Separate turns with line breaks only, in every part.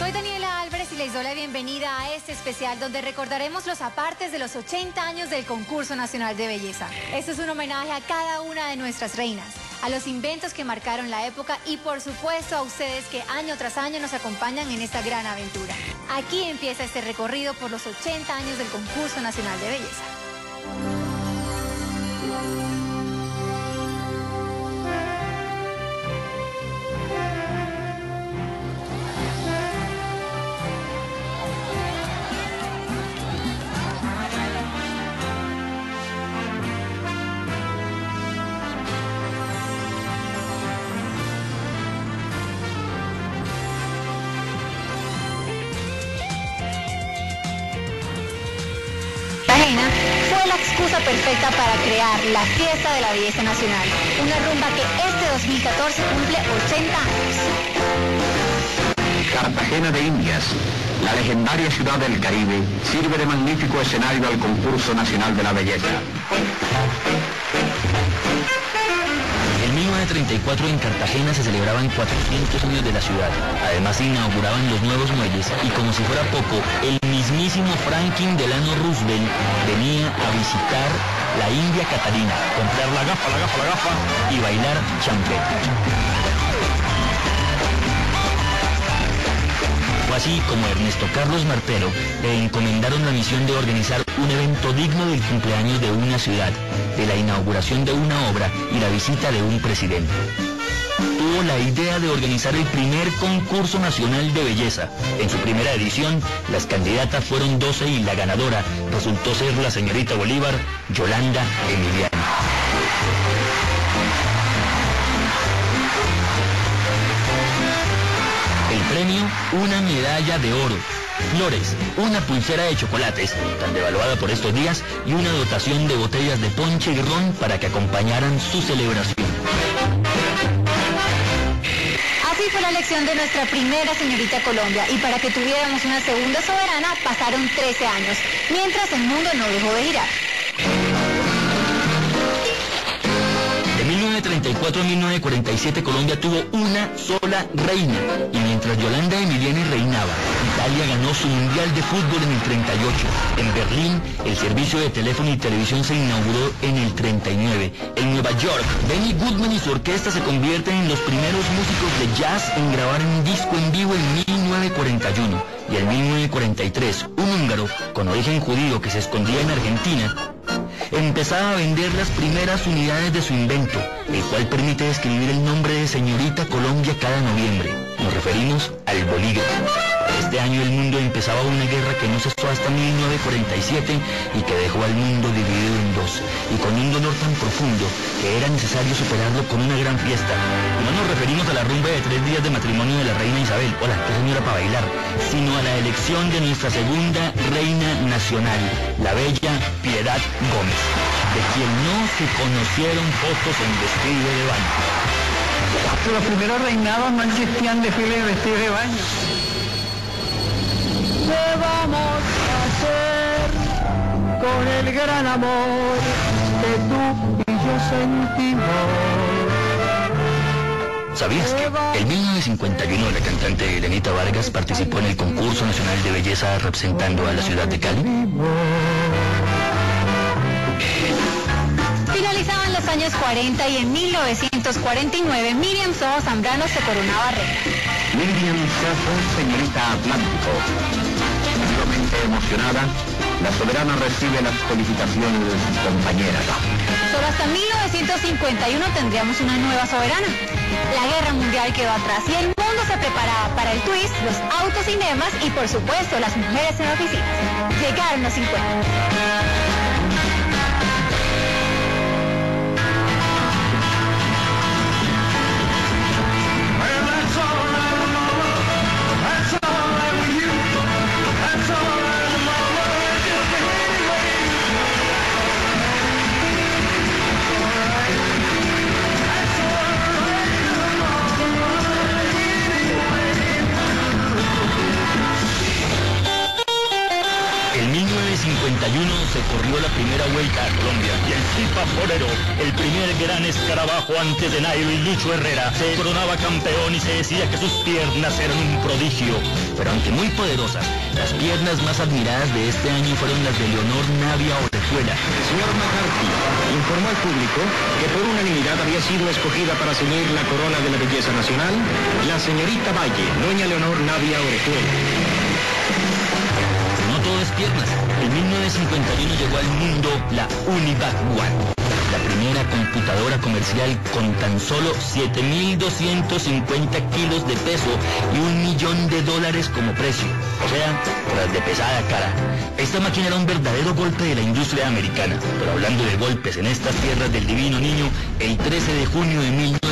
Soy Daniela Álvarez y les doy la bienvenida a este especial donde recordaremos los apartes de los 80 años del Concurso Nacional de Belleza. Esto es un homenaje a cada una de nuestras reinas, a los inventos que marcaron la época y por supuesto a ustedes que año tras año nos acompañan en esta gran aventura. Aquí empieza este recorrido por los 80 años del Concurso Nacional de Belleza. Para crear la Fiesta de la Belleza Nacional, una rumba que este 2014 cumple 80 años.
Cartagena de Indias, la legendaria ciudad del Caribe, sirve de magnífico escenario al concurso nacional de la belleza.
En 1934 en Cartagena se celebraban 400 años de la ciudad. Además se inauguraban los nuevos muelles y como si fuera poco, el mismísimo Franklin Delano Roosevelt venía a visitar la India Catalina, comprar la gafa, la gafa, la gafa y bailar champeta. Así como Ernesto Carlos Martero le encomendaron la misión de organizar un evento digno del cumpleaños de una ciudad, de la inauguración de una obra y la visita de un presidente. Tuvo la idea de organizar el primer concurso nacional de belleza. En su primera edición, las candidatas fueron 12 y la ganadora resultó ser la señorita Bolívar, Yolanda Emiliano. Premio una medalla de oro, flores, una pulsera de chocolates, tan devaluada por estos días, y una dotación de botellas de ponche y ron para que acompañaran su celebración.
Así fue la elección de nuestra primera señorita Colombia y para que tuviéramos una segunda soberana pasaron 13 años, mientras el mundo no dejó de girar.
1934 a 1947 Colombia tuvo una sola reina y mientras Yolanda Emiliani reinaba, Italia ganó su Mundial de Fútbol en el 38. En Berlín, el servicio de teléfono y televisión se inauguró en el 39. En Nueva York, Benny Goodman y su orquesta se convierten en los primeros músicos de jazz en grabar un disco en vivo en 1941. Y en 1943, un húngaro con origen judío que se escondía en Argentina empezaba a vender las primeras unidades de su invento, el cual permite escribir el nombre de señorita Colombia cada noviembre. Nos referimos al bolígrafo. Este año el mundo empezaba una guerra que no cesó hasta 1947 y que dejó al mundo dividido en dos, y con un dolor tan profundo que era necesario superarlo con una gran fiesta. No nos referimos a la rumba de tres días de matrimonio de la reina Isabel, hola, qué señora para bailar, sino a la elección de nuestra segunda reina nacional, la bella Piedad Gómez, de quien no se conocieron fotos en vestido de baño.
Los primeros reinados no existían desfiles de vestido de baño. ¿Qué vamos a hacer con el gran amor que tú y yo sentimos?
¿Sabías que en 1951 la cantante Elenita Vargas participó en el concurso nacional de belleza representando a la ciudad de Cali?
Finalizaban los años 40 y en 1949 Miriam Soho Zambrano se coronaba reina.
Miriam Soho, señorita Atlántico emocionada, la soberana recibe las felicitaciones de sus compañeras.
Solo hasta 1951 tendríamos una nueva soberana. La guerra mundial quedó atrás y el mundo se preparaba para el twist, los autocinemas y por supuesto las mujeres en oficinas. Llegaron los 50.
Escarabajo antes de Nairo y Lucho Herrera, se coronaba campeón y se decía que sus piernas eran un prodigio. Pero aunque muy poderosas, las piernas más admiradas de este año fueron las de Leonor Navia Orejuela.
El señor McCarthy informó al público que por unanimidad había sido escogida para asumir la corona de la belleza nacional la señorita Valle, doña Leonor Navia Orejuela.
No todo es piernas. En 1951 llegó al mundo la Univac One la primera computadora comercial con tan solo 7.250 kilos de peso y un millón de dólares como precio. O sea, tras de pesada cara. Esta máquina era un verdadero golpe de la industria americana. Pero hablando de golpes en estas tierras del divino niño, el 13 de junio de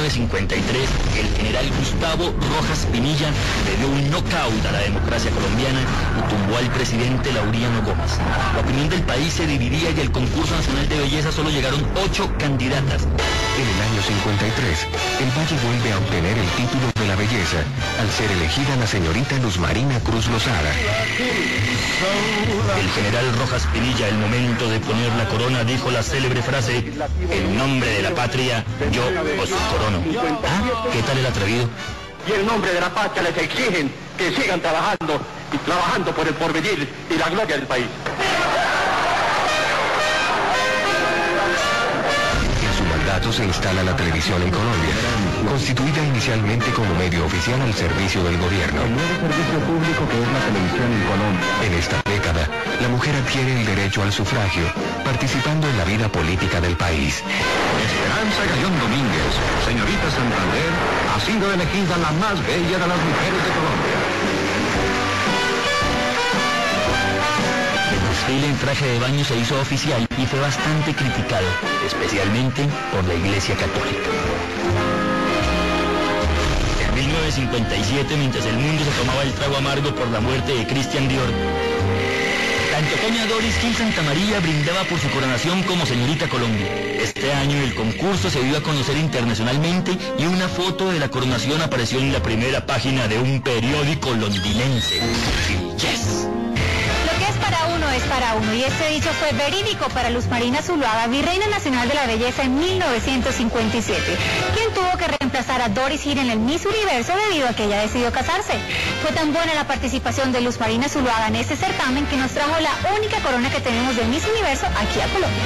1953, el general Gustavo Rojas Pinilla le dio un knockout a la democracia colombiana y tumbó al presidente Lauriano Gómez. La opinión del país se dividía y el concurso nacional de belleza solo llegaron ocho candidatas.
En el año 53, el Valle vuelve a obtener el título de la belleza al ser elegida la señorita Luz Marina Cruz Lozada.
El general Rojas Pinilla, el momento de poner la corona, dijo la célebre frase, en nombre de la patria, yo os corono. ¿Ah? ¿Qué tal el atrevido?
Y en nombre de la patria les exigen que sigan trabajando y trabajando por el porvenir y la gloria del país.
Se instala la televisión en Colombia, constituida inicialmente como medio oficial al servicio del gobierno.
El nuevo servicio público que es la televisión en Colombia.
En esta década, la mujer adquiere el derecho al sufragio, participando en la vida política del país.
Esperanza Gallón Domínguez, señorita Santander, ha sido elegida la más bella de las mujeres de Colombia.
El traje de baño se hizo oficial y fue bastante criticado, especialmente por la Iglesia Católica. En 1957, mientras el mundo se tomaba el trago amargo por la muerte de Christian Dior, tanto Doña Doris Gil Santa María brindaba por su coronación como señorita Colombia. Este año el concurso se dio a conocer internacionalmente y una foto de la coronación apareció en la primera página de un periódico londinense. ¡Yes!
Es para uno. Y este dicho fue verídico para Luz Marina Zuluaga, virreina nacional de la belleza en 1957, quien tuvo que reemplazar a Doris Gil en el Miss Universo debido a que ella decidió casarse. Fue tan buena la participación de Luz Marina Zuluaga en este certamen que nos trajo la única corona que tenemos de Miss Universo aquí a Colombia.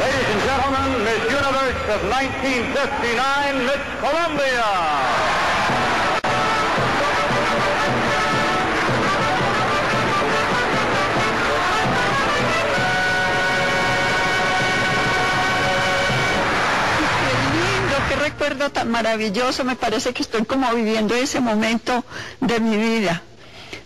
Ladies and gentlemen, Miss Universe of 1959, Miss Colombia.
Recuerdo tan maravilloso, me parece que estoy como viviendo ese momento de mi vida.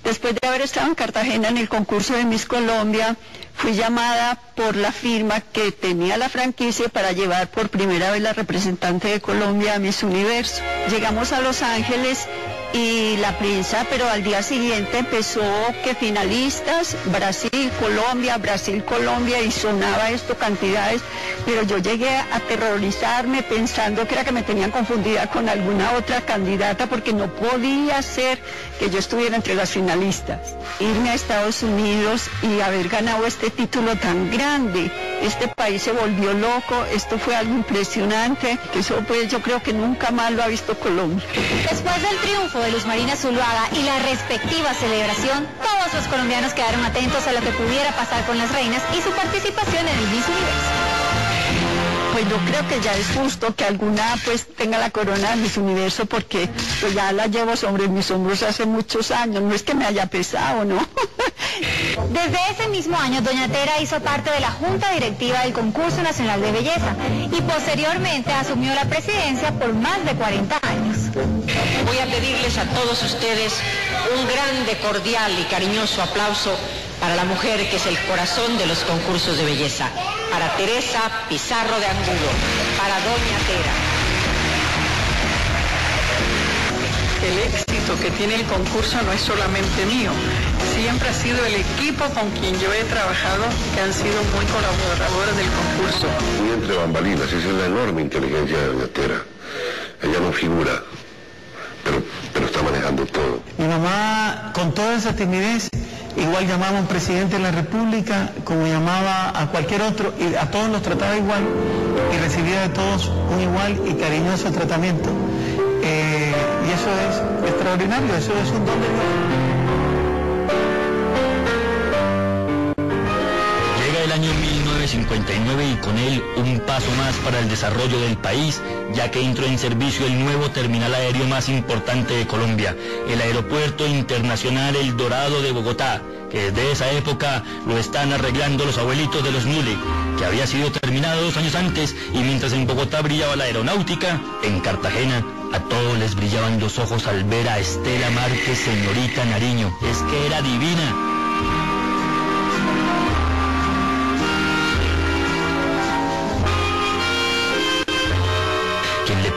Después de haber estado en Cartagena en el concurso de Miss Colombia, fui llamada por la firma que tenía la franquicia para llevar por primera vez la representante de Colombia a Miss Universo. Llegamos a Los Ángeles y la prensa, pero al día siguiente empezó que finalistas, Brasil, Colombia, Brasil, Colombia, y sonaba esto cantidades, pero yo llegué a aterrorizarme pensando que era que me tenían confundida con alguna otra candidata porque no podía ser que yo estuviera entre las finalistas. Irme a Estados Unidos y haber ganado este título tan grande, este país se volvió loco, esto fue algo impresionante, que eso pues yo creo que nunca más lo ha visto Colombia.
Después del triunfo de Luz Marina Zuluaga y la respectiva celebración, todos los colombianos quedaron atentos a lo que pudiera pasar con las reinas y su participación en el Miss Universo
pues yo creo que ya es justo que alguna pues tenga la corona de Miss Universo porque pues ya la llevo sobre mis hombros hace muchos años, no es que me haya pesado, ¿no?
Desde ese mismo año, Doña Tera hizo parte de la Junta Directiva del Concurso Nacional de Belleza y posteriormente asumió la presidencia por más de 40 años.
Voy a pedirles a todos ustedes un grande, cordial y cariñoso aplauso para la mujer que es el corazón de los concursos de belleza, para Teresa Pizarro de Angulo, para Doña Tera.
El éxito que tiene el concurso no es solamente mío, siempre ha sido el equipo con quien yo he trabajado que han sido muy colaboradores del concurso.
Muy entre bambalinas, esa es la enorme inteligencia de Doña Tera. Ella no figura, pero está manejando todo.
Mi mamá, con toda esa timidez, igual llamaba a un presidente de la República como llamaba a cualquier otro y a todos los trataba igual y recibía de todos un igual y cariñoso tratamiento. Eh, y eso es extraordinario, eso es un don de Dios.
1959 y con él un paso más para el desarrollo del país, ya que entró en servicio el nuevo terminal aéreo más importante de Colombia, el Aeropuerto Internacional El Dorado de Bogotá, que desde esa época lo están arreglando los abuelitos de los Mule, que había sido terminado dos años antes y mientras en Bogotá brillaba la aeronáutica, en Cartagena a todos les brillaban los ojos al ver a Estela Márquez, señorita Nariño. Es que era divina.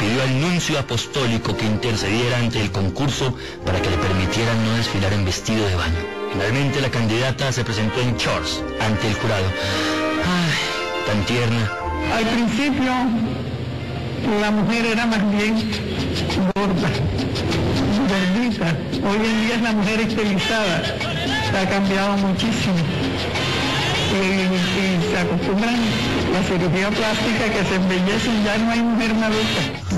Pidió al nuncio apostólico que intercediera ante el concurso para que le permitieran no desfilar en vestido de baño. Finalmente la candidata se presentó en shorts ante el jurado. Ay, tan tierna.
Al principio la mujer era más bien gorda, gordita. Hoy en día es la mujer estilizada. Ha cambiado muchísimo. Y, y se acostumbran la cirugía plástica que se embellecen, ya no hay mujer. Esta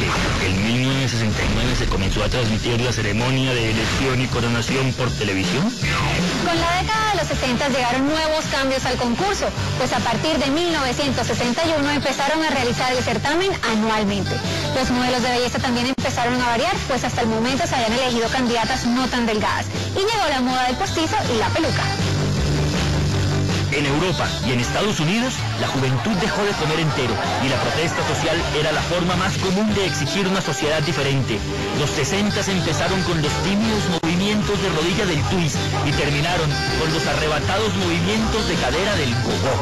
en 1969 se comenzó a transmitir la ceremonia de elección y coronación por televisión?
Con la década de los 60 llegaron nuevos cambios al concurso, pues a partir de 1961 empezaron a realizar el certamen anualmente. Los modelos de belleza también empezaron a variar, pues hasta el momento se habían elegido candidatas no tan delgadas. Y llegó la moda del postizo y la peluca.
En Europa y en Estados Unidos, la juventud dejó de comer entero y la protesta social era la forma más común de exigir una sociedad diferente. Los 60 empezaron con los tímidos movimientos de rodilla del twist y terminaron con los arrebatados movimientos de cadera del gogo.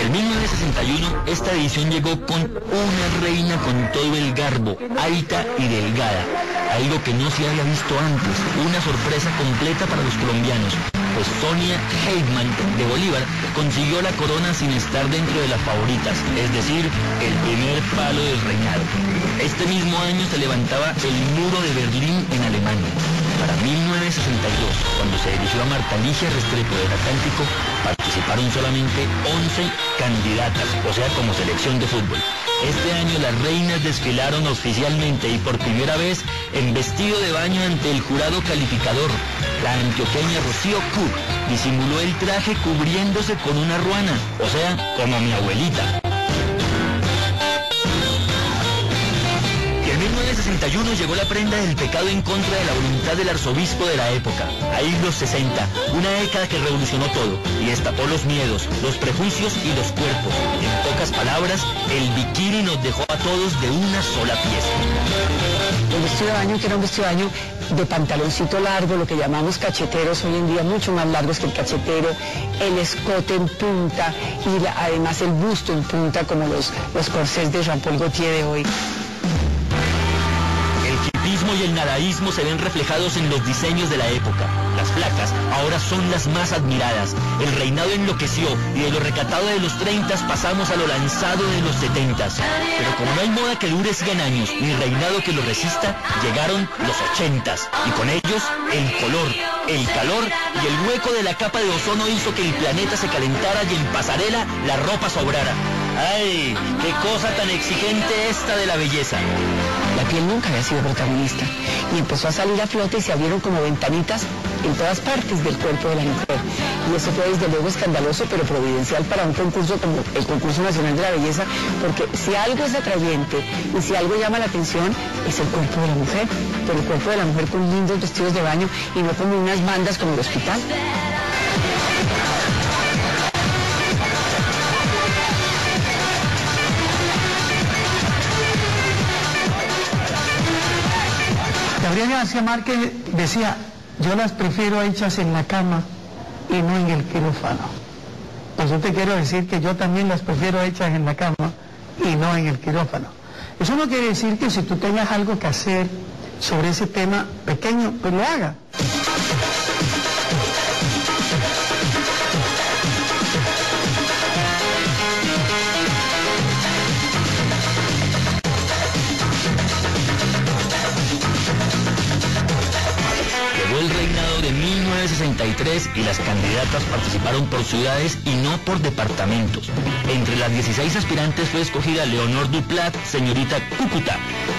En 1961, esta edición llegó con una reina con todo el garbo, alta y delgada, algo que no se había visto antes, una sorpresa completa para los colombianos pues Heidman de Bolívar consiguió la corona sin estar dentro de las favoritas, es decir, el primer palo del reinado. Este mismo año se levantaba el muro de Berlín en Alemania. Para 1962, cuando se dirigió a Marta Ligia Restrepo del Atlántico, participaron solamente 11 candidatas, o sea, como selección de fútbol. Este año las reinas desfilaron oficialmente y por primera vez en vestido de baño ante el jurado calificador. La antioqueña Rocío Cook disimuló el traje cubriéndose con una ruana, o sea, como mi abuelita. 1961 llegó la prenda del pecado en contra de la voluntad del arzobispo de la época. Ahí los 60, una década que revolucionó todo y destapó los miedos, los prejuicios y los cuerpos. En pocas palabras, el bikini nos dejó a todos de una sola pieza.
El vestido de baño, que era un vestido de baño de pantaloncito largo, lo que llamamos cacheteros hoy en día, mucho más largos que el cachetero, el escote en punta y además el busto en punta, como los, los corsés de Jean-Paul Gaultier de hoy.
Y el nadaísmo se ven reflejados en los diseños de la época. Las flacas ahora son las más admiradas. El reinado enloqueció y de lo recatado de los 30 pasamos a lo lanzado de los 70. Pero como no hay moda que dure 100 años ni reinado que lo resista, llegaron los 80 y con ellos el color, el calor y el hueco de la capa de ozono hizo que el planeta se calentara y en pasarela la ropa sobrara. ¡Ay! ¡Qué cosa tan exigente esta de la belleza!
Piel nunca había sido protagonista y empezó a salir a flote y se abrieron como ventanitas en todas partes del cuerpo de la mujer. Y eso fue desde luego escandaloso pero providencial para un concurso como el Concurso Nacional de la Belleza, porque si algo es atrayente y si algo llama la atención es el cuerpo de la mujer, pero el cuerpo de la mujer con lindos vestidos de baño y no como unas bandas como el hospital.
Gabriel García Márquez decía, yo las prefiero hechas en la cama y no en el quirófano. Pues yo te quiero decir que yo también las prefiero hechas en la cama y no en el quirófano. Eso no quiere decir que si tú tengas algo que hacer sobre ese tema pequeño, pues lo haga.
1963 y las candidatas participaron por ciudades y no por departamentos. Entre las 16 aspirantes fue escogida Leonor Duplat, señorita Cúcuta.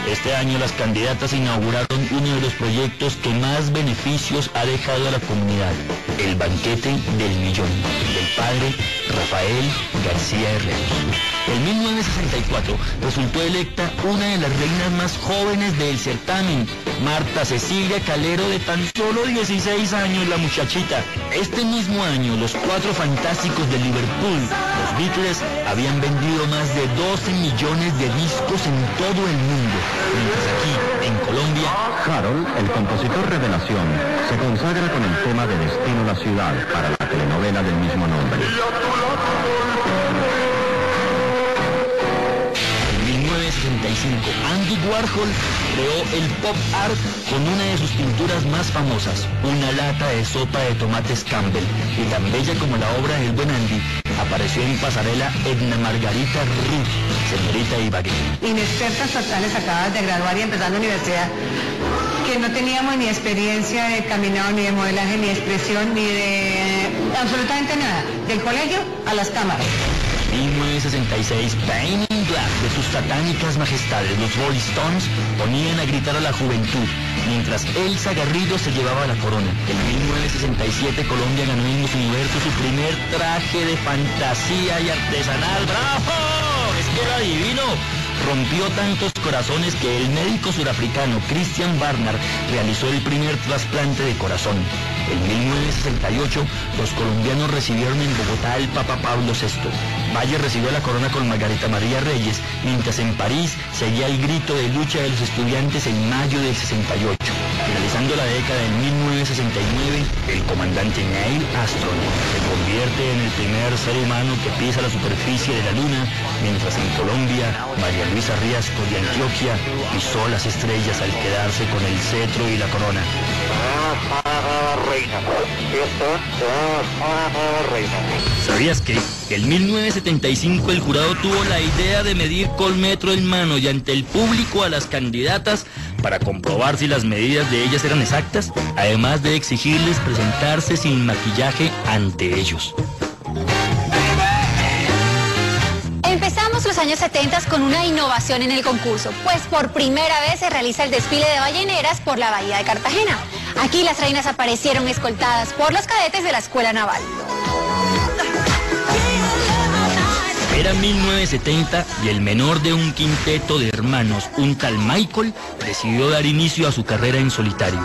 Este año las candidatas inauguraron uno de los proyectos que más beneficios ha dejado a la comunidad, el banquete del millón, del padre Rafael García Herreros. En 1964 resultó electa una de las reinas más jóvenes del certamen, Marta Cecilia Calero de tan solo 16 años, la muchachita. Este mismo año, los cuatro fantásticos de Liverpool, los Beatles, habían vendido más de 12 millones de discos en todo el mundo. Mientras aquí, en Colombia,
Harold, el compositor revelación, se consagra con el tema de Destino la Ciudad para la telenovela del mismo nombre.
Andy Warhol creó el pop art con una de sus pinturas más famosas, una lata de sopa de tomates Campbell. Y tan bella como la obra del buen Andy, apareció en pasarela Edna Margarita Ruth, señorita Ibagué.
Inexpertas totales acabadas de graduar y empezar la universidad, que no teníamos ni experiencia de caminado, ni de modelaje, ni de expresión, ni de absolutamente nada. Del colegio a las cámaras.
1966, Pain in Black de sus satánicas majestades, los Rolling Stones, ponían a gritar a la juventud, mientras Elsa Garrido se llevaba la corona. En 1967, Colombia ganó en Miss Universo su primer traje de fantasía y artesanal. ¡Bravo! Es que era divino. Rompió tantos corazones que el médico surafricano Christian Barnard realizó el primer trasplante de corazón. En 1968, los colombianos recibieron en Bogotá al Papa Pablo VI. Valle recibió la corona con Margarita María Reyes, mientras en París seguía el grito de lucha de los estudiantes en mayo del 68. Finalizando la década de 1969, el comandante Neil Armstrong se convierte en el primer ser humano que pisa la superficie de la Luna, mientras en Colombia, María Luisa Riasco de Antioquia pisó las estrellas al quedarse con el cetro y la corona. ¿Sabías que en 1975 el jurado tuvo la idea de medir con metro en mano y ante el público a las candidatas para comprobar si las medidas de ellas eran exactas, además de exigirles presentarse sin maquillaje ante ellos?
Empezamos los años 70 con una innovación en el concurso, pues por primera vez se realiza el desfile de balleneras por la bahía de Cartagena. Aquí las reinas aparecieron escoltadas por los cadetes de la Escuela Naval.
Era 1970 y el menor de un quinteto de hermanos, un tal Michael, decidió dar inicio a su carrera en solitario.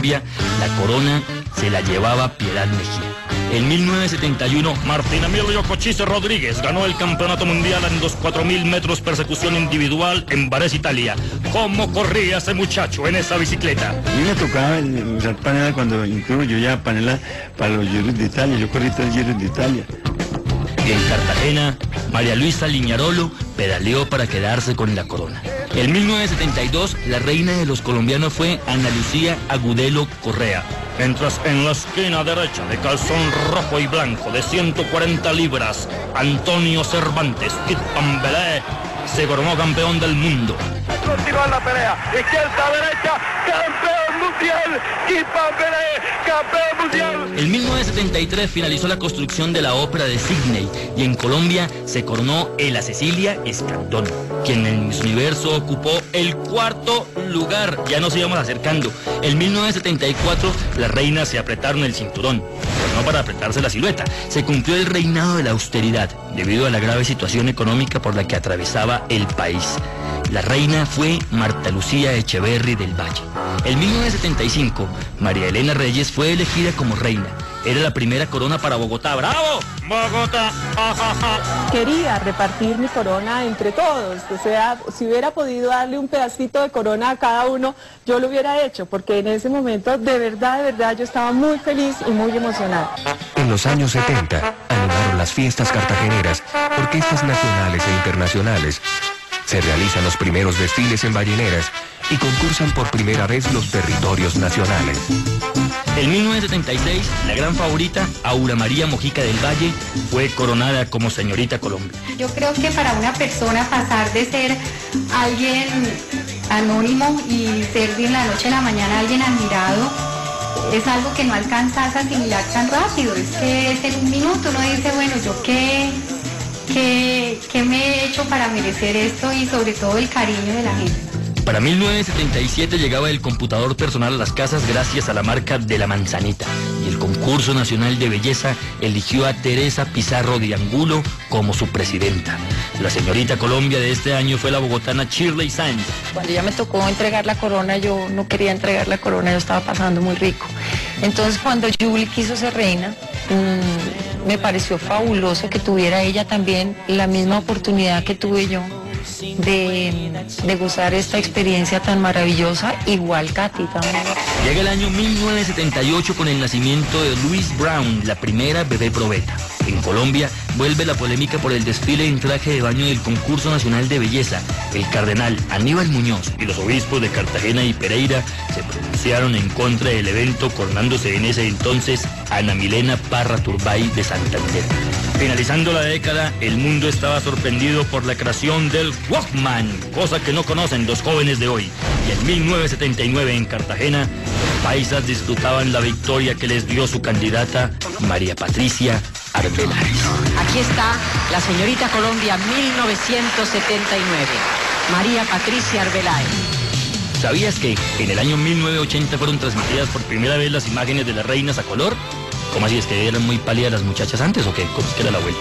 Colombia, la corona se la llevaba Piedad Mejía. En 1971, Martín Emilio Cochise Rodríguez ganó el campeonato mundial en los 4.000 metros persecución individual en Varese, Italia. ¿Cómo corría ese muchacho en esa bicicleta?
A mí me tocaba el- usar panela cuando incluso yo ya panela para los Giros de Italia, yo corrí tres Giros de Italia.
Y en Cartagena, María Luisa Liñarolo pedaleó para quedarse con la corona. En 1972, la reina de los colombianos fue Ana Lucía Agudelo Correa. Mientras en la esquina derecha de calzón rojo y blanco de 140 libras, Antonio Cervantes, Kid Pambelé, se coronó campeón del mundo.
Continúa la pelea. Izquierda, derecha, campeón mundial. Kipa Pérez, campeón mundial.
En 1973 finalizó la construcción de la ópera de Sydney y en Colombia se coronó Ela Cecilia Escandón, quien en Miss Universo ocupó el cuarto lugar. Ya nos íbamos acercando. En 1974 las reinas se apretaron el cinturón, no para apretarse la silueta. Se cumplió el reinado de la austeridad debido a la grave situación económica por la que atravesaba el país. La reina fue Marta Lucía Echeverry del Valle. En 1975, María Elena Reyes fue elegida como reina Era la primera corona para Bogotá. ¡Bravo! Bogotá.
Quería repartir mi corona entre todos. O sea, si hubiera podido darle un pedacito de corona a cada uno, yo lo hubiera hecho, porque en ese momento, de verdad, de verdad, yo estaba muy feliz y muy emocionada.
En los años 70 animaron las fiestas cartageneras, orquestas nacionales e internacionales. Se realizan los primeros desfiles en balleneras y concursan por primera vez los territorios nacionales.
En 1976, la gran favorita, Aura María Mojica del Valle, fue coronada como señorita Colombia.
Yo creo que para una persona pasar de ser alguien anónimo y ser de la noche a la mañana alguien admirado, es algo que no alcanzas a asimilar tan rápido. Es que es en un minuto uno dice, bueno, yo qué, qué, qué me he hecho para merecer esto y sobre todo el cariño de la gente.
Para 1977 llegaba el computador personal a las casas gracias a la marca de la manzanita y el concurso nacional de belleza eligió a Teresa Pizarro de Angulo como su presidenta. La señorita Colombia de este año fue la bogotana Shirley Sanz.
Cuando ya me tocó entregar la corona, yo no quería entregar la corona, yo estaba pasando muy rico. Entonces cuando Julie quiso ser reina, mmm, me pareció fabuloso que tuviera ella también la misma oportunidad que tuve yo de, de, gozar esta experiencia tan maravillosa, igual Katy también.
Llega el año 1978 con el nacimiento de Louise Brown, la primera bebé probeta. En Colombia vuelve la polémica por el desfile en traje de baño del concurso nacional de belleza. El cardenal Aníbal Muñoz y los obispos de Cartagena y Pereira se pronunciaron en contra del evento, coronándose en ese entonces Ana Milena Parra Turbay de Santander. Finalizando la década, el mundo estaba sorprendido por la creación del Walkman, cosa que no conocen los jóvenes de hoy. Y en 1979 en Cartagena, los paisas disfrutaban la victoria que les dio su candidata María Patricia Arbeláez.
Aquí está la señorita Colombia 1979, María Patricia Arbeláez.
¿Sabías que en el año 1980 fueron transmitidas por primera vez las imágenes de las reinas a color? ¿Cómo así? ¿Es que eran muy pálidas las muchachas antes o qué? ¿Cómo que era la vuelta?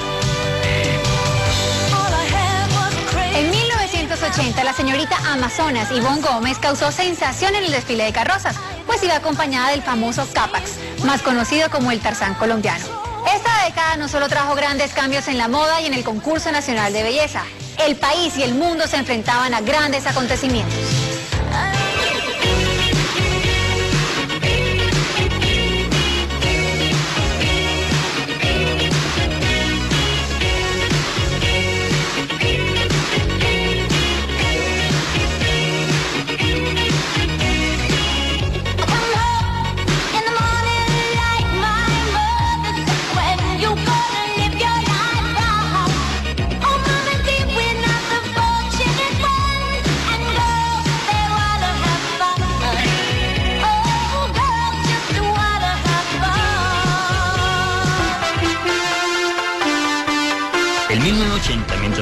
En 1980, la señorita Amazonas Ivonne Gómez causó sensación en el desfile de carrozas, pues iba acompañada del famoso Capax, más conocido como el Tarzán colombiano. Esta década no solo trajo grandes cambios en la moda y en el concurso nacional de belleza, el país y el mundo se enfrentaban a grandes acontecimientos.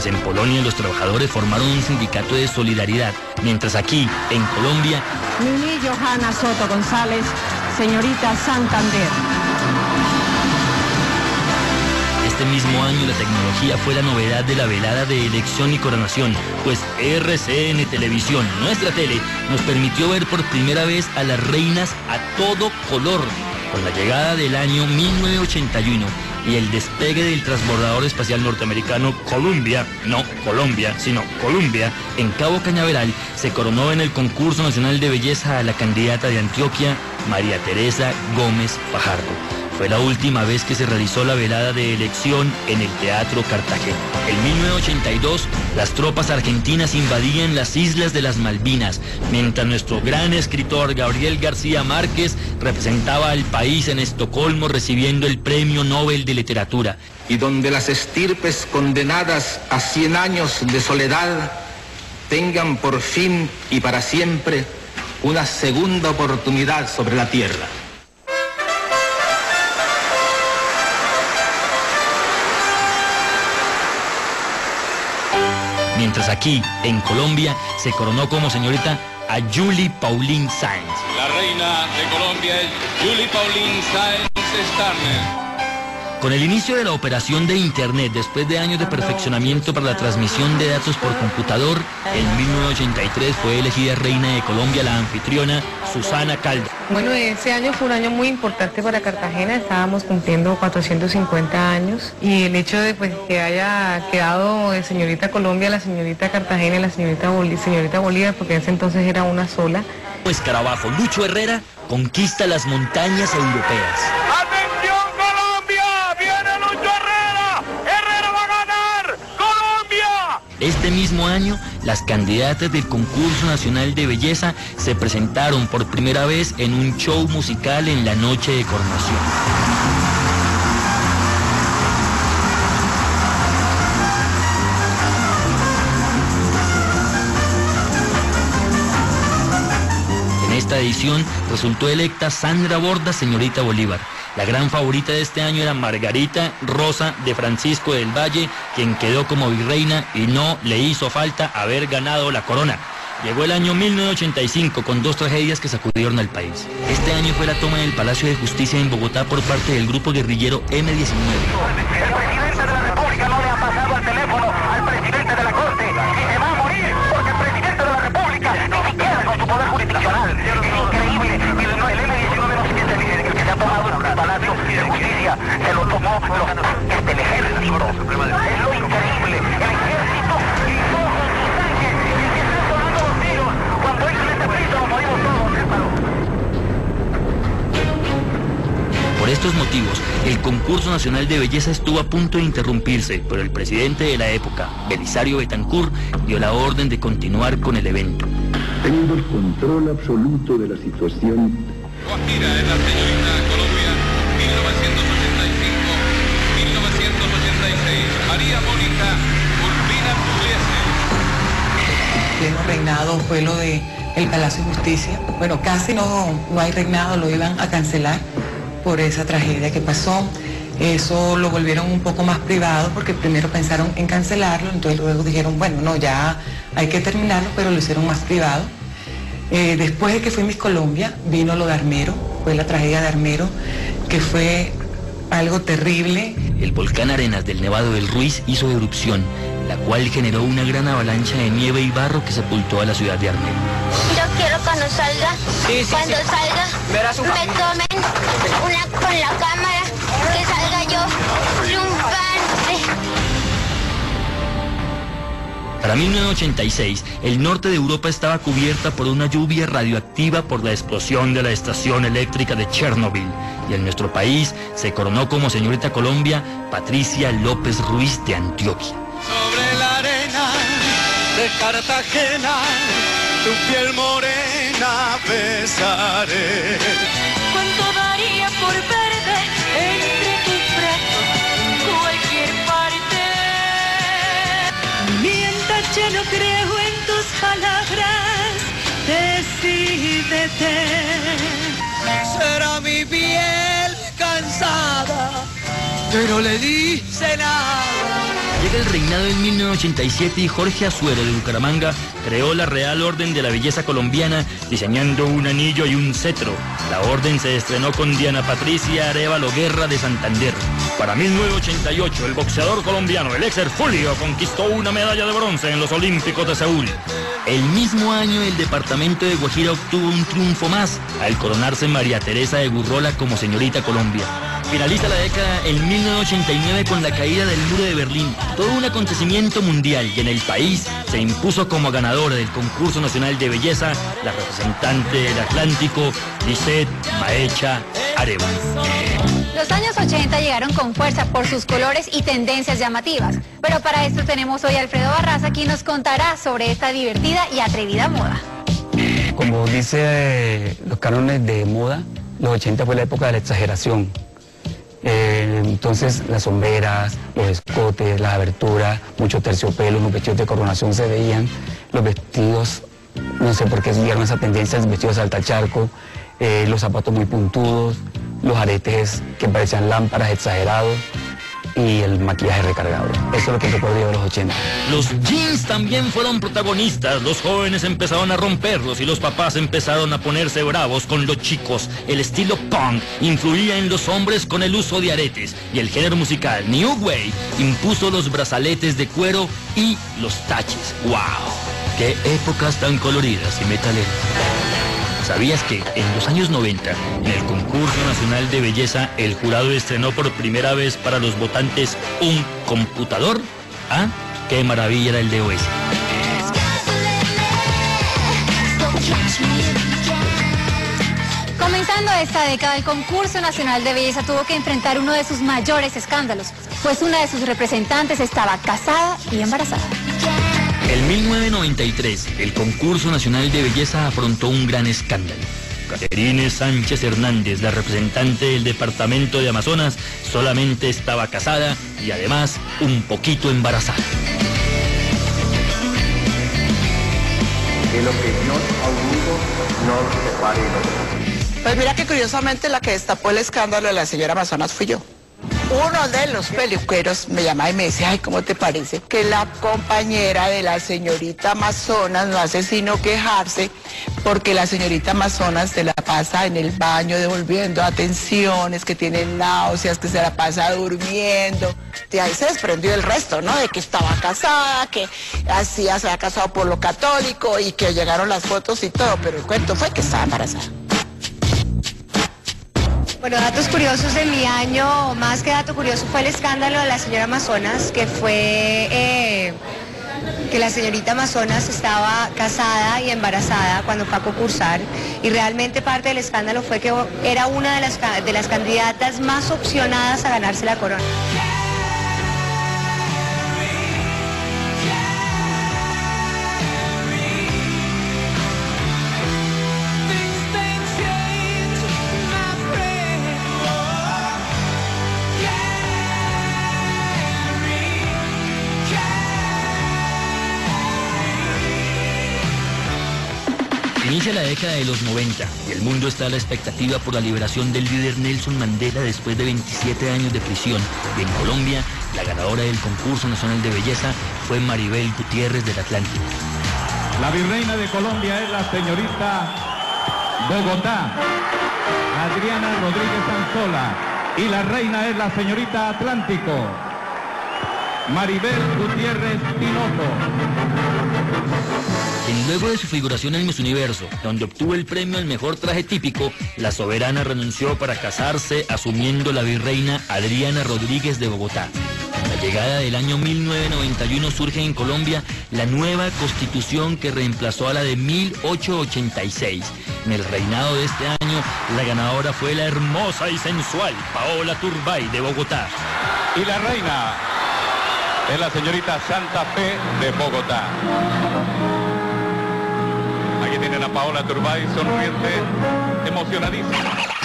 En Polonia los trabajadores formaron un sindicato de solidaridad, mientras aquí, en Colombia,
Mimi Johanna Soto González, señorita Santander.
Este mismo año la tecnología fue la novedad de la velada de elección y coronación, pues RCN Televisión, nuestra tele, nos permitió ver por primera vez a las reinas a todo color. Con la llegada del año 1981 y el despegue del transbordador espacial norteamericano Columbia, no Colombia, sino Columbia, en Cabo Cañaveral, se coronó en el concurso nacional de belleza a la candidata de Antioquia, María Teresa Gómez Fajardo. Fue la última vez que se realizó la velada de elección en el Teatro Cartagena. En 1982, las tropas argentinas invadían las islas de las Malvinas, mientras nuestro gran escritor Gabriel García Márquez representaba al país en Estocolmo recibiendo el Premio Nobel de Literatura.
Y donde las estirpes condenadas a 100 años de soledad tengan por fin y para siempre una segunda oportunidad sobre la tierra.
Mientras aquí, en Colombia, se coronó como señorita a Julie Pauline Sainz.
La reina de Colombia es Julie Pauline Sainz Starner.
Con el inicio de la operación de Internet, después de años de perfeccionamiento para la transmisión de datos por computador, en 1983 fue elegida reina de Colombia la anfitriona Susana Calda.
Bueno, ese año fue un año muy importante para Cartagena, estábamos cumpliendo 450 años y el hecho de pues, que haya quedado de señorita Colombia, la señorita Cartagena y la señorita, señorita Bolívar, porque en ese entonces era una sola.
Escarabajo, Lucho Herrera conquista las montañas europeas. Este mismo año, las candidatas del concurso nacional de belleza se presentaron por primera vez en un show musical en la noche de coronación. esta edición resultó electa Sandra Borda, señorita Bolívar. La gran favorita de este año era Margarita Rosa de Francisco del Valle, quien quedó como virreina y no le hizo falta haber ganado la corona. Llegó el año 1985 con dos tragedias que sacudieron al país. Este año fue la toma del Palacio de Justicia en Bogotá por parte del grupo guerrillero M19.
El presidente de la República no le ha pasado el teléfono al presidente de la Corte y se va a morir porque el presidente de la República ni siquiera con su poder jurisdiccional. Es increíble. El, no, el M19 no se siente el que se ha tomado el Palacio Justicia. Se lo tomó los, este, el ejército. Es lo increíble. El ejército sus tanques y que están sonando los tiros. Cuando se mete prisa nos morimos todos, hermano.
Por estos motivos, el concurso nacional de belleza estuvo a punto de interrumpirse, pero el presidente de la época, Belisario Betancourt, dio la orden de continuar con el evento.
Tengo el control absoluto de la situación.
Guajira es la señorita Colombia María
reinado fue lo de el Palacio de Justicia. Bueno, casi no, no hay reinado, lo iban a cancelar por esa tragedia que pasó. Eso lo volvieron un poco más privado porque primero pensaron en cancelarlo, entonces luego dijeron, bueno, no, ya hay que terminarlo, pero lo hicieron más privado. Eh, después de que fui Miss Colombia, vino lo de Armero, fue la tragedia de Armero, que fue algo terrible.
El volcán Arenas del Nevado del Ruiz hizo erupción, la cual generó una gran avalancha de nieve y barro que sepultó a la ciudad de Armero.
Yo quiero cuando salga, cuando salga, me tomen una con la cámara, que salga yo triunfante.
Para 1986, el norte de Europa estaba cubierta por una lluvia radioactiva por la explosión de la estación eléctrica de Chernobyl. Y en nuestro país se coronó como señorita Colombia Patricia López Ruiz de Antioquia.
Sobre la arena de Cartagena, tu piel morena besaré.
¿Cuánto daría por verte entre tus brazos en cualquier parte? Mientras yo no creo en tus palabras, decídete.
Será mi piel pero le dice nada.
Llega el reinado en 1987 y Jorge Azuero de Bucaramanga creó la Real Orden de la Belleza Colombiana diseñando un anillo y un cetro. La orden se estrenó con Diana Patricia Arevalo Guerra de Santander. Para 1988, el boxeador colombiano, el ex Julio, conquistó una medalla de bronce en los Olímpicos de Seúl. El mismo año, el departamento de Guajira obtuvo un triunfo más al coronarse María Teresa de Gurrola como señorita Colombia. Finaliza la década en 1989 con la caída del muro de Berlín, todo un acontecimiento mundial y en el país se impuso como ganadora del concurso nacional de belleza la representante del Atlántico, Lisette Maecha Arevalo.
Los años 80 llegaron con fuerza por sus colores y tendencias llamativas. Pero para esto tenemos hoy a Alfredo Barraza, quien nos contará sobre esta divertida y atrevida moda.
Como dice eh, los cánones de moda, los 80 fue la época de la exageración. Eh, entonces las sombreras, los escotes, las aberturas, mucho terciopelo, los vestidos de coronación se veían, los vestidos, no sé por qué vieron esa tendencia, los vestidos de alta charco, eh, los zapatos muy puntudos, los aretes que parecían lámparas exagerados y el maquillaje recargado. Eso es lo que recuerdo yo de los 80.
Los jeans también fueron protagonistas, los jóvenes empezaron a romperlos y los papás empezaron a ponerse bravos con los chicos. El estilo punk influía en los hombres con el uso de aretes y el género musical New Way impuso los brazaletes de cuero y los taches. ¡Wow! ¡Qué épocas tan coloridas y metaleras! ¿Sabías que en los años 90, en el concurso nacional de belleza, el jurado estrenó por primera vez para los votantes un computador? ¿Ah? ¡Qué maravilla era el DOS!
Comenzando esta década, el concurso nacional de belleza tuvo que enfrentar uno de sus mayores escándalos, pues una de sus representantes estaba casada y embarazada.
En 1993, el concurso nacional de belleza afrontó un gran escándalo. Caterine Sánchez Hernández, la representante del departamento de Amazonas, solamente estaba casada y además un poquito embarazada.
Que lo que Dios ha unido no separe
Pues mira que curiosamente la que destapó el escándalo de la señora Amazonas fui yo. Uno de los peluqueros me llama y me dice, ay, ¿cómo te parece? Que la compañera de la señorita Amazonas no hace sino quejarse porque la señorita Amazonas se la pasa en el baño devolviendo atenciones, que tiene náuseas, que se la pasa durmiendo. De ahí se desprendió el resto, ¿no? De que estaba casada, que hacía, se había casado por lo católico y que llegaron las fotos y todo, pero el cuento fue que estaba embarazada.
Bueno, datos curiosos de mi año, más que dato curioso, fue el escándalo de la señora Amazonas, que fue eh, que la señorita Amazonas estaba casada y embarazada cuando fue a concursar y realmente parte del escándalo fue que era una de las, de las candidatas más opcionadas a ganarse la corona.
La década de los 90 y el mundo está a la expectativa por la liberación del líder Nelson Mandela después de 27 años de prisión. Y en Colombia, la ganadora del concurso nacional de belleza fue Maribel Gutiérrez del Atlántico.
La virreina de Colombia es la señorita Bogotá, Adriana Rodríguez Anzola. Y la reina es la señorita Atlántico, Maribel Gutiérrez Pinoto.
Luego de su figuración en Miss Universo, donde obtuvo el premio al mejor traje típico, la soberana renunció para casarse asumiendo la virreina Adriana Rodríguez de Bogotá. La llegada del año 1991 surge en Colombia la nueva constitución que reemplazó a la de 1886. En el reinado de este año, la ganadora fue la hermosa y sensual Paola Turbay de Bogotá.
Y la reina es la señorita Santa Fe de Bogotá. Aquí tienen a Paola Turbay sonriente, emocionadísima.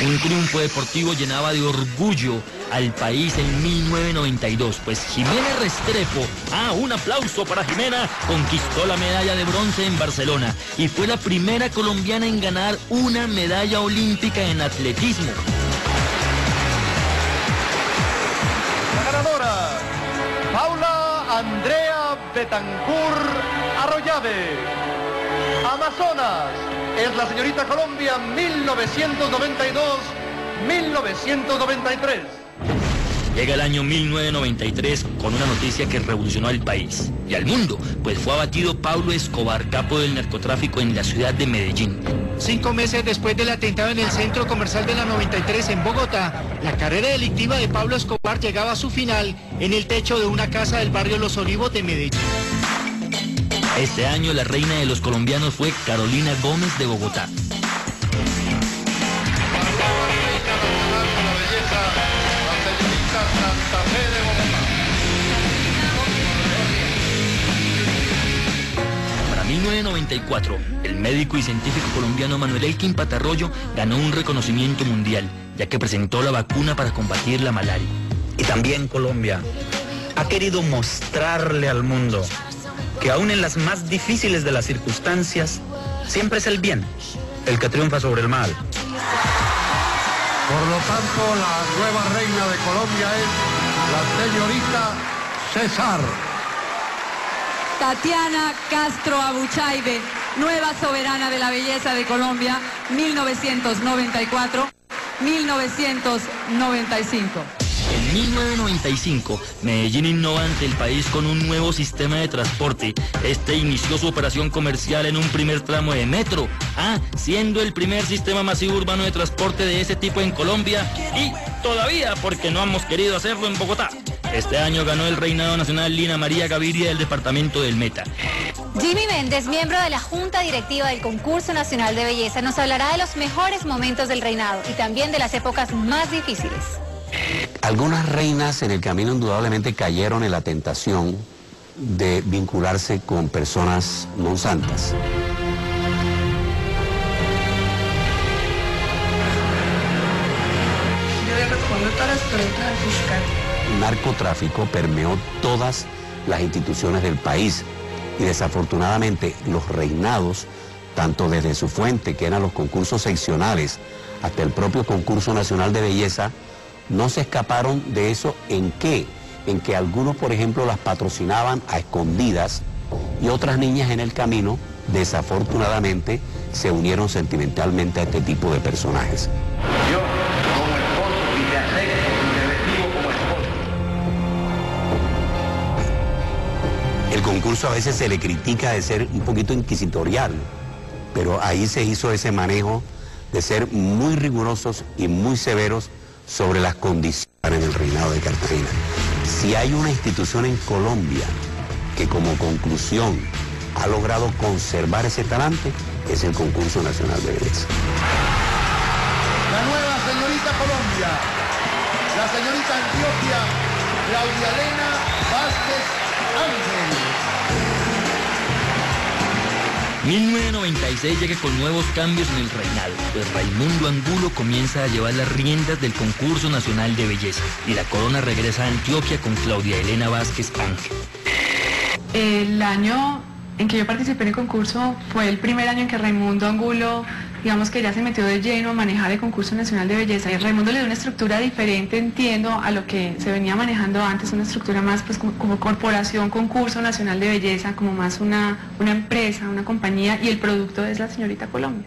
Un triunfo deportivo llenaba de orgullo al país en 1992, pues Jimena Restrepo, ah, un aplauso para Jimena, conquistó la medalla de bronce en Barcelona y fue la primera colombiana en ganar una medalla olímpica en atletismo.
La ganadora, Paula Andrea Betancur Arroyave. Amazonas es la señorita Colombia 1992-1993.
Llega el año 1993 con una noticia que revolucionó al país y al mundo, pues fue abatido Pablo Escobar, capo del narcotráfico en la ciudad de Medellín.
Cinco meses después del atentado en el centro comercial de la 93 en Bogotá, la carrera delictiva de Pablo Escobar llegaba a su final en el techo de una casa del barrio Los Olivos de Medellín.
Este año la reina de los colombianos fue Carolina Gómez de Bogotá. Para 1994, el médico y científico colombiano Manuel Elkin Patarroyo ganó un reconocimiento mundial, ya que presentó la vacuna para combatir la malaria.
Y también Colombia ha querido mostrarle al mundo que aún en las más difíciles de las circunstancias, siempre es el bien el que triunfa sobre el mal.
Por lo tanto, la nueva reina de Colombia es la señorita César.
Tatiana Castro Abuchaibe, nueva soberana de la belleza de Colombia, 1994-1995.
En 1995, Medellín innova ante el país con un nuevo sistema de transporte. Este inició su operación comercial en un primer tramo de metro. Ah, siendo el primer sistema masivo urbano de transporte de ese tipo en Colombia y todavía porque no hemos querido hacerlo en Bogotá. Este año ganó el reinado nacional Lina María Gaviria del departamento del Meta.
Jimmy Méndez, miembro de la Junta Directiva del Concurso Nacional de Belleza, nos hablará de los mejores momentos del reinado y también de las épocas más difíciles.
Algunas reinas en el camino indudablemente cayeron en la tentación de vincularse con personas no santas.
Yo le respondo todas las preguntas al fiscal.
narcotráfico permeó todas las instituciones del país y desafortunadamente los reinados, tanto desde su fuente, que eran los concursos seccionales, hasta el propio concurso nacional de belleza, no se escaparon de eso en qué? En que algunos, por ejemplo, las patrocinaban a escondidas y otras niñas en el camino, desafortunadamente, se unieron sentimentalmente a este tipo de personajes.
Yo, como esposo, y te acepto y te recibo como esposo.
El concurso a veces se le critica de ser un poquito inquisitorial, pero ahí se hizo ese manejo de ser muy rigurosos y muy severos sobre las condiciones en el reinado de Cartagena. Si hay una institución en Colombia que como conclusión ha logrado conservar ese talante, es el concurso nacional de belleza.
La nueva señorita Colombia, la señorita Antioquia, Claudia Elena Vázquez Ángel.
1996 llega con nuevos cambios en el reinado, pues Raimundo Angulo comienza a llevar las riendas del concurso nacional de belleza y la corona regresa a Antioquia con Claudia Elena Vázquez Ángel.
El año en que yo participé en el concurso fue el primer año en que Raimundo Angulo, digamos que ya se metió de lleno a manejar el concurso nacional de belleza. Y Raimundo le dio una estructura diferente, entiendo, a lo que se venía manejando antes, una estructura más pues como, como corporación, concurso nacional de belleza, como más una, una empresa, una compañía, y el producto es la señorita Colombia.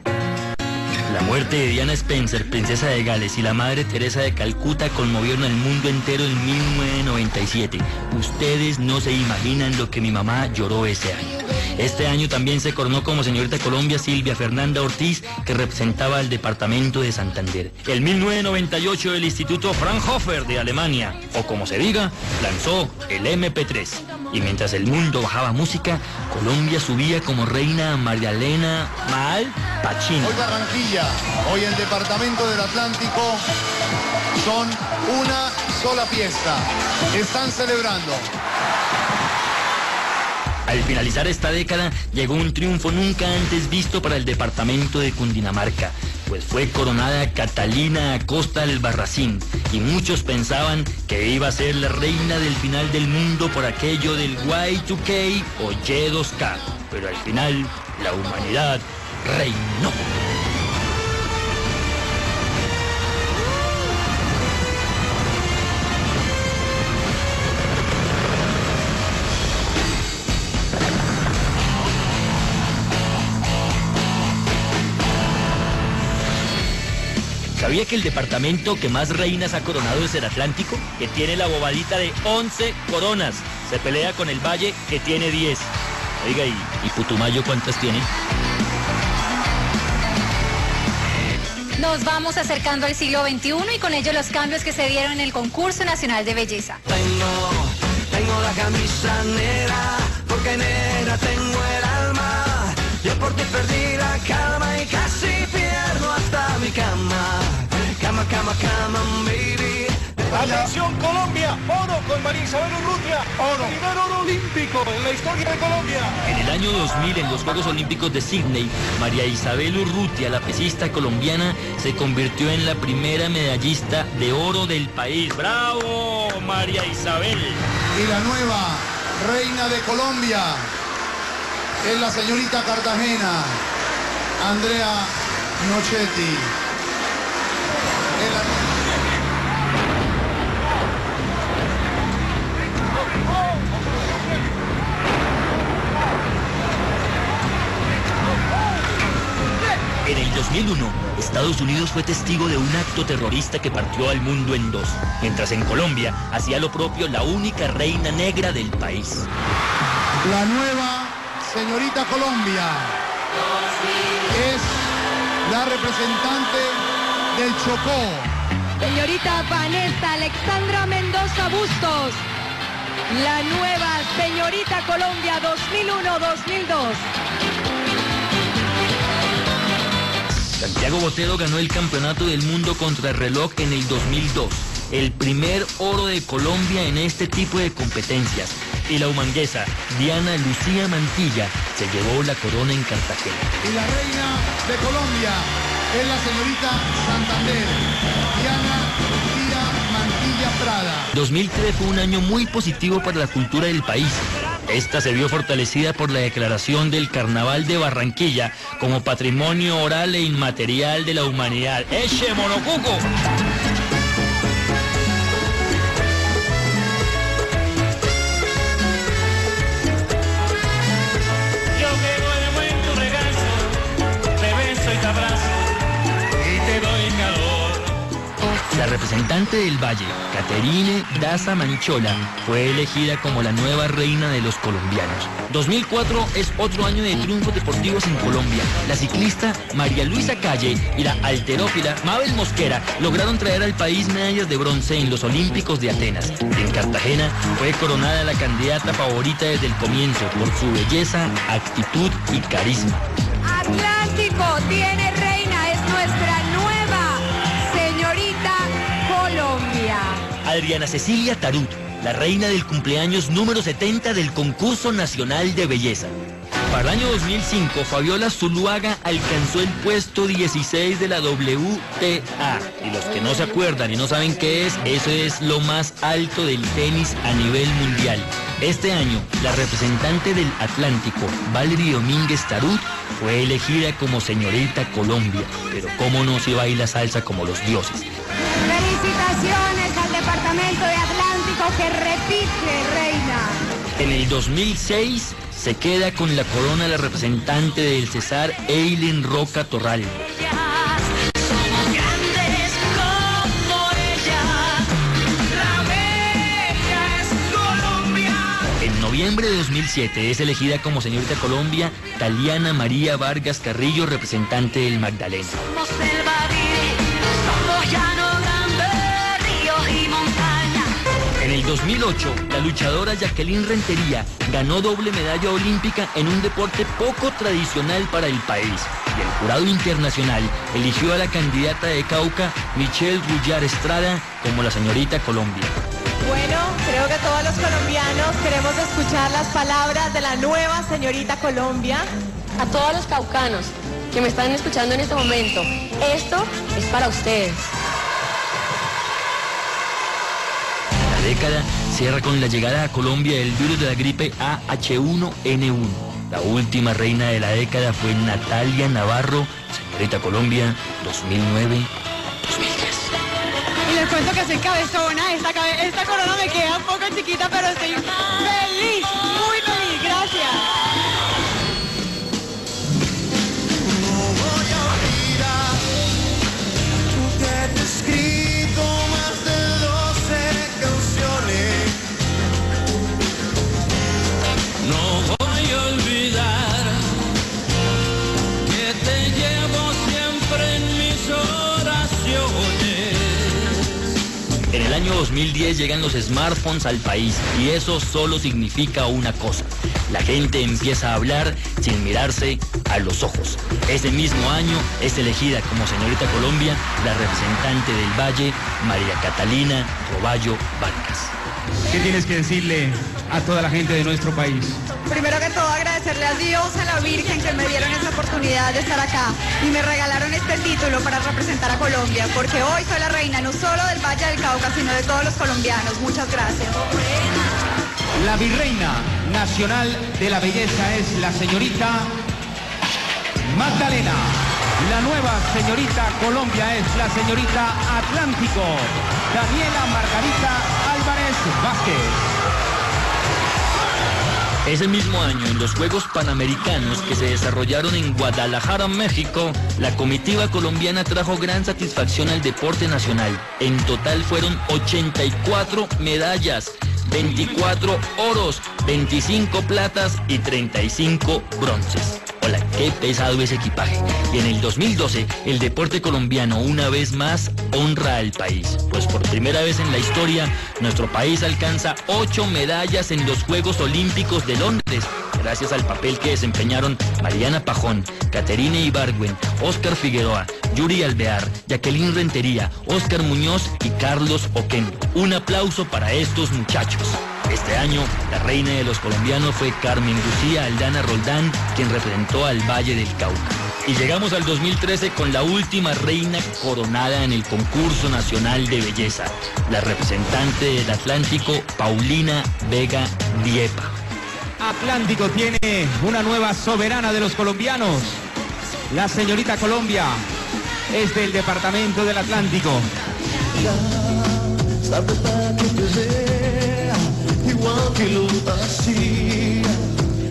La muerte de Diana Spencer, princesa de Gales, y la madre Teresa de Calcuta conmovieron al mundo entero en 1997. Ustedes no se imaginan lo que mi mamá lloró ese año. Este año también se coronó como señorita Colombia Silvia Fernanda Ortiz, que representaba al departamento de Santander. El 1998 el Instituto Fraunhofer de Alemania, o como se diga, lanzó el MP3. Y mientras el mundo bajaba música, Colombia subía como reina María Elena Mal Pacino.
Hoy Barranquilla, hoy el departamento del Atlántico son una sola fiesta. Están celebrando.
Al finalizar esta década llegó un triunfo nunca antes visto para el departamento de Cundinamarca, pues fue coronada Catalina Acosta Albarracín y muchos pensaban que iba a ser la reina del final del mundo por aquello del Y2K o Y2K, pero al final la humanidad reinó. ¿Sabía que el departamento que más reinas ha coronado es el Atlántico? Que tiene la bobadita de 11 coronas. Se pelea con el Valle que tiene 10. Oiga, ¿y, y Putumayo cuántas tiene?
Nos vamos acercando al siglo XXI y con ello los cambios que se dieron en el concurso nacional de belleza.
Tengo, tengo la camisa negra, porque negra tengo el
Atención Colombia, oro con María Isabel Urrutia, oro. Primer oro olímpico en la historia de Colombia.
En el año 2000, en los Juegos Olímpicos de Sydney, María Isabel Urrutia, la pesista colombiana, se convirtió en la primera medallista de oro del país. ¡Bravo, María Isabel!
Y la nueva reina de Colombia es la señorita Cartagena, Andrea Nochetti.
En el 2001, Estados Unidos fue testigo de un acto terrorista que partió al mundo en dos, mientras en Colombia hacía lo propio la única reina negra del país.
La nueva señorita Colombia es la representante del Chocó.
Señorita Vanessa Alexandra Mendoza Bustos, la nueva señorita Colombia 2001-2002.
Santiago Botero ganó el campeonato del mundo contra el reloj en el 2002, el primer oro de Colombia en este tipo de competencias. Y la humanguesa Diana Lucía Mantilla se llevó la corona en Cartagena.
Y la reina de Colombia es la señorita Santander, Diana Mantilla Prada.
2003 fue un año muy positivo para la cultura del país. Esta se vio fortalecida por la declaración del Carnaval de Barranquilla como patrimonio oral e inmaterial de la humanidad. ¡Eche monocuco! Representante del Valle, Caterine Daza Manchola, fue elegida como la nueva reina de los colombianos. 2004 es otro año de triunfos deportivos en Colombia. La ciclista María Luisa Calle y la alterófila Mabel Mosquera lograron traer al país medallas de bronce en los Olímpicos de Atenas. En Cartagena fue coronada la candidata favorita desde el comienzo por su belleza, actitud y carisma.
Atlántico tiene
Adriana Cecilia Tarut, la reina del cumpleaños número 70 del Concurso Nacional de Belleza. Para el año 2005, Fabiola Zuluaga alcanzó el puesto 16 de la WTA. Y los que no se acuerdan y no saben qué es, eso es lo más alto del tenis a nivel mundial. Este año, la representante del Atlántico, Valerie Domínguez Tarut, fue elegida como señorita Colombia. Pero cómo no se baila salsa como los dioses.
Felicitaciones departamento de Atlántico que repite reina.
En el 2006 se queda con la corona la representante del Cesar Eileen Roca Torral.
Somos grandes como ella, la bella es Colombia.
En noviembre de 2007 es elegida como señorita Colombia Taliana María Vargas Carrillo, representante del Magdalena. El 2008, la luchadora Jacqueline Rentería ganó doble medalla olímpica en un deporte poco tradicional para el país. Y el jurado internacional eligió a la candidata de Cauca, Michelle Rullar Estrada, como la señorita Colombia.
Bueno, creo que todos los colombianos queremos escuchar las palabras de la nueva señorita Colombia.
A todos los caucanos que me están escuchando en este momento, esto es para ustedes.
Cierra con la llegada a Colombia del virus de la gripe AH1N1. La última reina de la década fue Natalia Navarro, señorita Colombia 2009.
Y les cuento que soy cabezona, esta, esta corona me queda un poco chiquita, pero estoy feliz,
2010 llegan los smartphones al país y eso solo significa una cosa. La gente empieza a hablar sin mirarse a los ojos. Ese mismo año es elegida como señorita Colombia la representante del Valle, María Catalina Roballo Vargas.
¿Qué tienes que decirle a toda la gente de nuestro país?
Primero que todo agradecerle a Dios, a la Virgen que me dieron esta oportunidad de estar acá y me regalaron este título para representar a Colombia, porque hoy soy la reina no solo del Valle del Cauca, sino de todos los colombianos. Muchas gracias.
La virreina nacional de la belleza es la señorita Magdalena. La nueva señorita Colombia es la señorita Atlántico, Daniela Margarita Álvarez Vázquez.
Ese mismo año, en los Juegos Panamericanos que se desarrollaron en Guadalajara, México, la comitiva colombiana trajo gran satisfacción al deporte nacional. En total fueron 84 medallas, 24 oros, 25 platas y 35 bronces. Hola, qué pesado ese equipaje. Y en el 2012, el deporte colombiano una vez más honra al país. Pues por primera vez en la historia, nuestro país alcanza ocho medallas en los Juegos Olímpicos de Londres, gracias al papel que desempeñaron Mariana Pajón, Caterine Ibargüen, Óscar Figueroa, Yuri Alvear, Jacqueline Rentería, Óscar Muñoz y Carlos Oquendo. Un aplauso para estos muchachos. Este año, la reina de los colombianos fue Carmen Lucía Aldana Roldán, quien representó al Valle del Cauca. Y llegamos al 2013 con la última reina coronada en el concurso nacional de belleza, la representante del Atlántico, Paulina Vega Diepa.
Atlántico tiene una nueva soberana de los colombianos. La señorita Colombia es del departamento del Atlántico.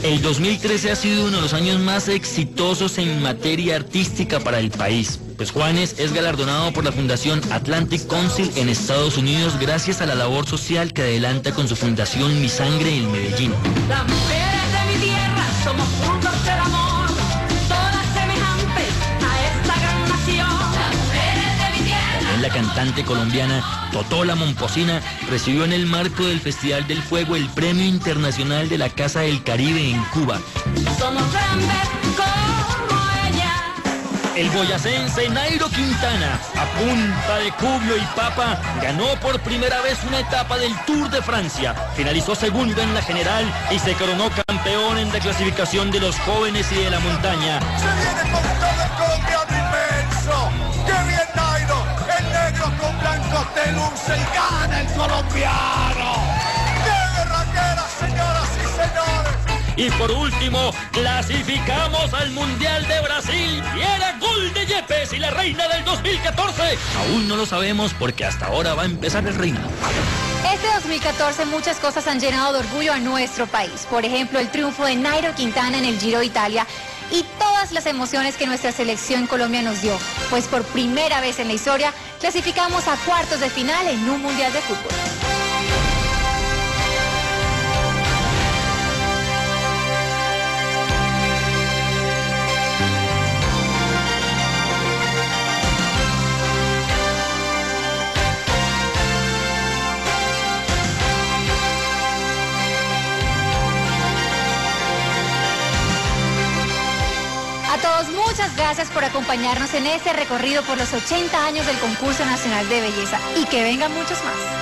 El 2013 ha sido uno de los años más exitosos en materia artística para el país. Pues Juanes es galardonado por la Fundación Atlantic Council en Estados Unidos gracias a la labor social que adelanta con su fundación Mi Sangre en Medellín.
De mi tierra somos
cantante colombiana Totola Momposina recibió en el marco del Festival del Fuego el Premio Internacional de la Casa del Caribe en Cuba.
Somos grandes como ella.
El boyacense Nairo Quintana, a punta de cubio y papa, ganó por primera vez una etapa del Tour de Francia. Finalizó segundo en la general y se coronó campeón en la clasificación de los jóvenes y de la montaña.
Te luce y gana el colombiano. ¡Qué berraquera, señoras y señores!
Y por último, clasificamos al Mundial de Brasil y era gol de Yepes y la reina del 2014. Aún no lo sabemos porque hasta ahora va a empezar el reinado.
Este 2014 muchas cosas han llenado de orgullo a nuestro país. Por ejemplo, el triunfo de Nairo Quintana en el Giro de Italia y las emociones que nuestra selección Colombia nos dio. Pues por primera vez en la historia clasificamos a cuartos de final en un Mundial de Fútbol. Gracias por acompañarnos en este recorrido por los 80 años del Concurso Nacional de Belleza y que vengan muchos más.